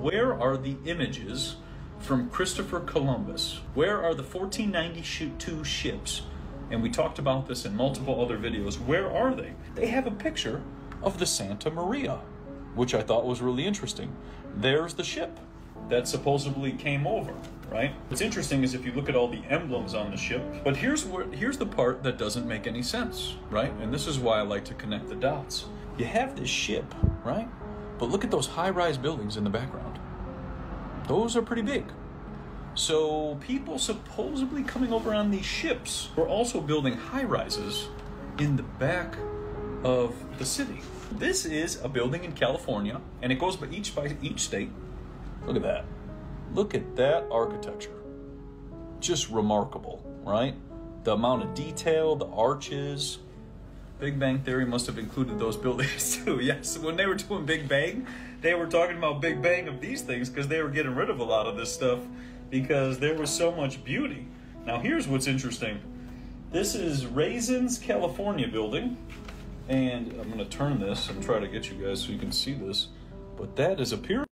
Where are the images from Christopher Columbus? Where are the 1492 ships? And we talked about this in multiple other videos. Where are they? They have a picture of the Santa Maria, which I thought was really interesting. There's the ship that supposedly came over, right? What's interesting is if you look at all the emblems on the ship, but here's what here's the part that doesn't make any sense, right? And this is why I like to connect the dots. You have this ship, right? But look at those high-rise buildings in the background. Those are pretty big. So people supposedly coming over on these ships were also building high-rises in the back of the city. This is a building in California, and it goes by each by each state. Look at that. Look at that architecture. Just remarkable, right? The amount of detail, the arches. Big Bang Theory must have included those buildings too. Yes, when they were doing Big Bang, they were talking about Big Bang of these things because they were getting rid of a lot of this stuff because there was so much beauty. Now, here's what's interesting. This is Raisins, California building. And I'm going to turn this and try to get you guys so you can see this. But that is a pyramid.